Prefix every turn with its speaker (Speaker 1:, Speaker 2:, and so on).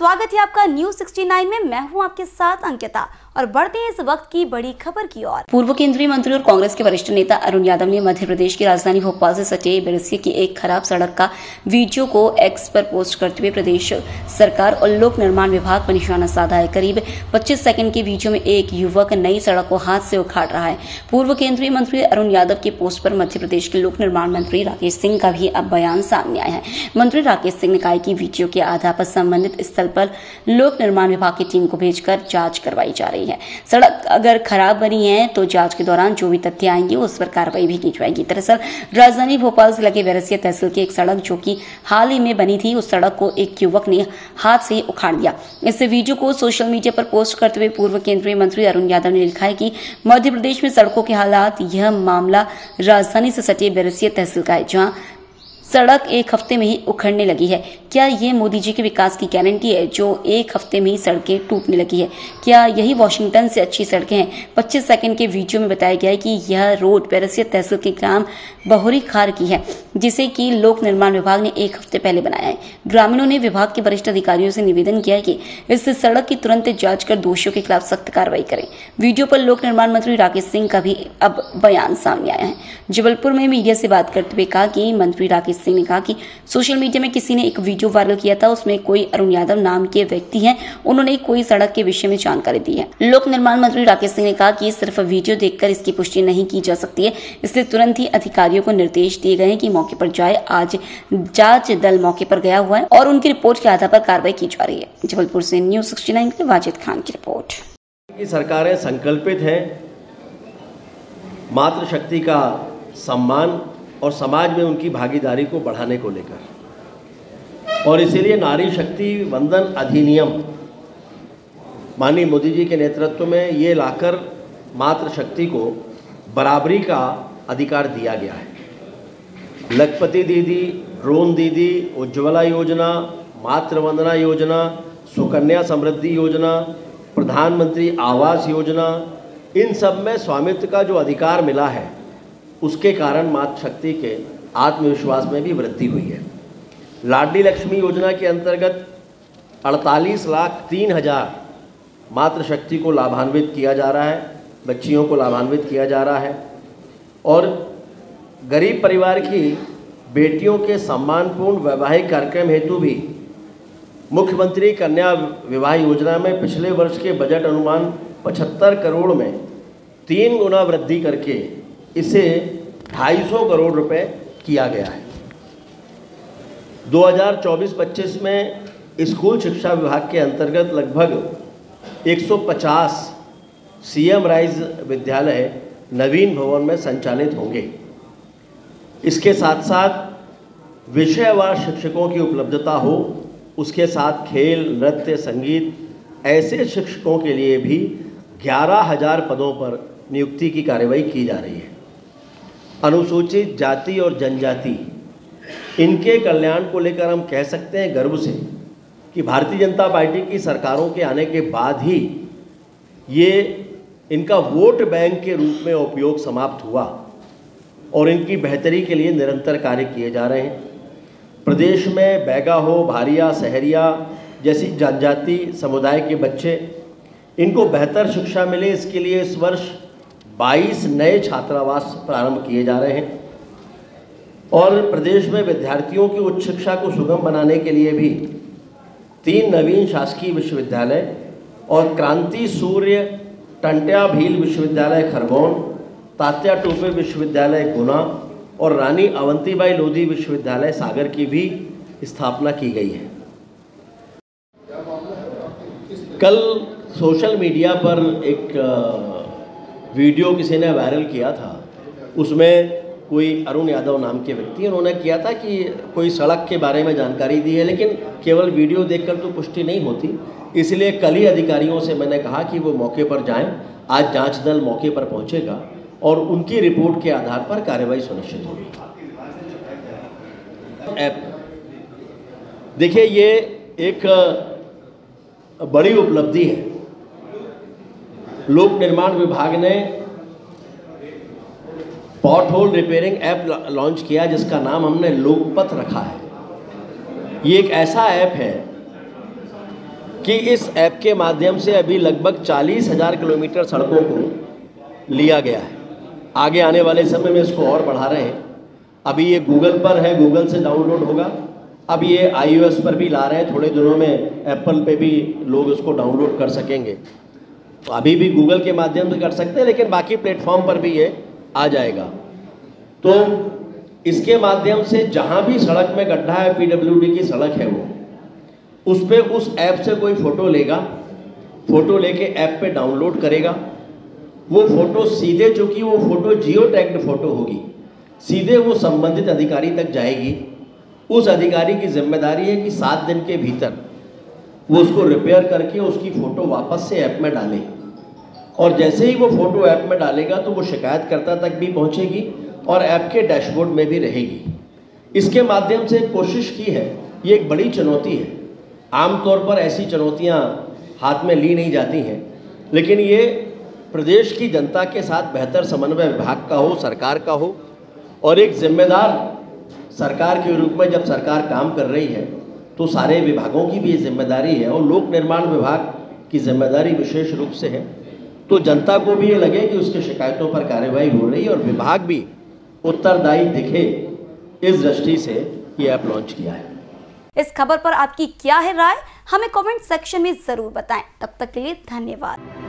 Speaker 1: स्वागत है आपका न्यूज़ 69 में। मैं हूँ आपके साथ अंकिता। और बढ़ते हैं इस वक्त की बड़ी खबर की ओर। पूर्व केंद्रीय मंत्री और कांग्रेस के वरिष्ठ नेता अरुण यादव ने मध्य प्रदेश की राजधानी भोपाल से सटे बिरसिया की एक खराब सड़क का वीडियो को एक्स पर पोस्ट करते हुए प्रदेश सरकार और लोक निर्माण विभाग पर निशाना साधा है। करीब 25 सेकंड के वीडियो में एक युवक नई सड़क को हाथ से उखाड़ रहा है। पूर्व केंद्रीय मंत्री अरुण यादव के पोस्ट पर मध्य प्रदेश के लोक निर्माण मंत्री राकेश सिंह का भी अब बयान सामने आया है। मंत्री राकेश सिंह ने कहा कि वीडियो के आधार पर संबंधित स्थल पर लोक निर्माण विभाग की टीम को भेजकर जाँच करवाई जा रही है। सड़क अगर खराब बनी है तो जाँच के दौरान जो भी तथ्य आएँगे, उस पर कार्रवाई भी की जाएगी। दरअसल, राजधानी भोपाल से लगे बैरसिया तहसील की एक सड़क जो कि हाल ही में बनी थी, उस सड़क को एक युवक ने हाथ से उखाड़ दिया। इस वीडियो को सोशल मीडिया पर पोस्ट करते हुए पूर्व केंद्रीय मंत्री अरुण यादव ने लिखा है कि मध्य प्रदेश में सड़कों के हालात, यह मामला राजधानी से सटे बैरसिया तहसील का है, जहाँ सड़क एक हफ़्ते में ही उखड़ने लगी है। क्या ये मोदी जी के विकास की गारंटी है जो एक हफ़्ते में ही सड़कें टूटने लगी है? क्या यही वॉशिंगटन से अच्छी सड़कें हैं? 25 सेकंड के वीडियो में बताया गया है कि यह रोड पैरसिया तहसील के ग्राम बहुरी खार की है, जिसे कि लोक निर्माण विभाग ने एक हफ़्ते पहले बनाया है। ग्रामीणों ने विभाग के वरिष्ठ अधिकारियों से निवेदन किया है कि इस सड़क की तुरंत जाँच कर दोषियों के खिलाफ सख्त कार्रवाई करें। वीडियो पर लोक निर्माण मंत्री राकेश सिंह का भी अब बयान सामने आया है। जबलपुर में मीडिया से बात करते हुए कहा कि मंत्री राकेश सिंह ने कहा कि सोशल मीडिया में किसी ने एक वीडियो वायरल किया था, उसमें कोई अरुण यादव नाम के व्यक्ति हैं। उन्होंने कोई सड़क के विषय में जानकारी दी है। लोक निर्माण मंत्री राकेश सिंह ने कहा कि सिर्फ़ वीडियो देखकर इसकी पुष्टि नहीं की जा सकती है, इसलिए तुरंत ही अधिकारियों को निर्देश दिए गए कि मौके पर जाए। आज जाँच दल मौके पर गया हुआ है और उनकी रिपोर्ट के आधार पर कार्रवाई की जा रही है। जबलपुर से न्यूज़ सिक्सटी नाइन के वाजिद खान की रिपोर्ट।
Speaker 2: की सरकारें संकल्पित हैं, मातृशक्ति का सम्मान और समाज में उनकी भागीदारी को बढ़ाने को लेकर। और इसीलिए नारी शक्ति वंदन अधिनियम, माननीय मोदी जी के नेतृत्व में ये लाकर मातृशक्ति को बराबरी का अधिकार दिया गया है। लखपति दीदी ड्रोन दीदी, उज्ज्वला योजना मातृवंदना योजना, सुकन्या समृद्धि योजना, प्रधानमंत्री आवास योजना, इन सब में स्वामित्व का जो अधिकार मिला है उसके कारण मातृशक्ति के आत्मविश्वास में भी वृद्धि हुई है। लाडली लक्ष्मी योजना के अंतर्गत 48 लाख तीन हज़ार मातृशक्ति को लाभान्वित किया जा रहा है, बच्चियों को लाभान्वित किया जा रहा है और गरीब परिवार की बेटियों के सम्मानपूर्ण वैवाहिक कार्यक्रम हेतु भी मुख्यमंत्री कन्या विवाह योजना में पिछले वर्ष के बजट अनुमान 75 करोड़ में तीन गुना वृद्धि करके इसे 250 करोड़ रुपए किया गया है। 2024-25 में स्कूल शिक्षा विभाग के अंतर्गत लगभग 150 सीएम राइज विद्यालय नवीन भवन में संचालित होंगे। इसके साथ साथ विषयवार शिक्षकों की उपलब्धता हो, उसके साथ खेल, नृत्य, संगीत ऐसे शिक्षकों के लिए भी ग्यारह हज़ार पदों पर नियुक्ति की कार्रवाई की जा रही है। अनुसूचित जाति और जनजाति। इनके कल्याण को लेकर हम कह सकते हैं गर्व से कि भारतीय जनता पार्टी की सरकारों के आने के बाद ही ये इनका वोट बैंक के रूप में उपयोग समाप्त हुआ और इनकी बेहतरी के लिए निरंतर कार्य किए जा रहे हैं। प्रदेश में बैगा हो, भारिया, सहरिया जैसी जनजाति समुदाय के बच्चे, इनको बेहतर शिक्षा मिले, इसके लिए इस वर्ष 22 नए छात्रावास प्रारंभ किए जा रहे हैं। और प्रदेश में विद्यार्थियों की उच्च शिक्षा को सुगम बनाने के लिए भी तीन नवीन शासकीय विश्वविद्यालय और क्रांति सूर्य टंट्या भील विश्वविद्यालय खरगोन, तात्या टोपे विश्वविद्यालय गुना और रानी अवंतीबाई लोधी विश्वविद्यालय सागर की भी स्थापना की गई है। कल सोशल मीडिया पर एक वीडियो किसी ने वायरल किया था, उसमें कोई अरुण यादव नाम के व्यक्ति, उन्होंने किया था कि कोई सड़क के बारे में जानकारी दी है, लेकिन केवल वीडियो देखकर तो पुष्टि नहीं होती। इसलिए कल ही अधिकारियों से मैंने कहा कि वो मौके पर जाएँ, आज जाँच दल मौके पर पहुंचेगा और उनकी रिपोर्ट के आधार पर कार्रवाई सुनिश्चित होगी। ऐप। देखिए, ये एक बड़ी उपलब्धि है। लोक निर्माण विभाग ने pothole repairing app launch किया जिसका नाम हमने लोकपथ रखा है। ये एक ऐसा ऐप है कि इस ऐप के माध्यम से अभी लगभग चालीस हज़ार किलोमीटर सड़कों को लिया गया है। आगे आने वाले समय में इसको और बढ़ा रहे हैं। अभी ये गूगल पर है गूगल से डाउनलोड होगा। अब ये आईओएस पर भी ला रहे हैं। थोड़े दिनों में एप्पल पे भी लोग इसको डाउनलोड कर सकेंगे। तो अभी भी गूगल के माध्यम से कर सकते हैं, लेकिन बाकी प्लेटफॉर्म पर भी ये आ जाएगा। तो इसके माध्यम से जहाँ भी सड़क में गड्ढा है पीडब्ल्यूडी की सड़क है वो, उस पर उस ऐप से कोई फ़ोटो लेगा, फ़ोटो लेके ऐप पे डाउनलोड करेगा। वो फ़ोटो सीधे, चूँकि वो फ़ोटो जियो टैग्ड फ़ोटो होगी, सीधे वो संबंधित अधिकारी तक जाएगी। उस अधिकारी की ज़िम्मेदारी है कि सात दिन के भीतर वो उसको रिपेयर करके उसकी फ़ोटो वापस से ऐप में डाले। और जैसे ही वो फ़ोटो ऐप में डालेगा तो वो शिकायतकर्ता तक भी पहुंचेगी और ऐप के डैशबोर्ड में भी रहेगी। इसके माध्यम से कोशिश की है, ये एक बड़ी चुनौती है। आमतौर पर ऐसी चुनौतियाँ हाथ में ली नहीं जाती हैं, लेकिन ये प्रदेश की जनता के साथ बेहतर समन्वय विभाग का हो, सरकार का हो, और एक जिम्मेदार सरकार के रूप में जब सरकार काम कर रही है तो सारे विभागों की भी ज़िम्मेदारी है और लोक निर्माण विभाग की ज़िम्मेदारी विशेष रूप से है। तो जनता को भी ये लगे कि उसके शिकायतों पर कार्यवाही हो रही है और विभाग भी उत्तरदायी दिखे इस दृष्टि से ये ऐप लॉन्च किया है।
Speaker 1: इस खबर पर आपकी क्या है राय, हमें कमेंट सेक्शन में ज़रूर बताएँ। तब तक के लिए धन्यवाद।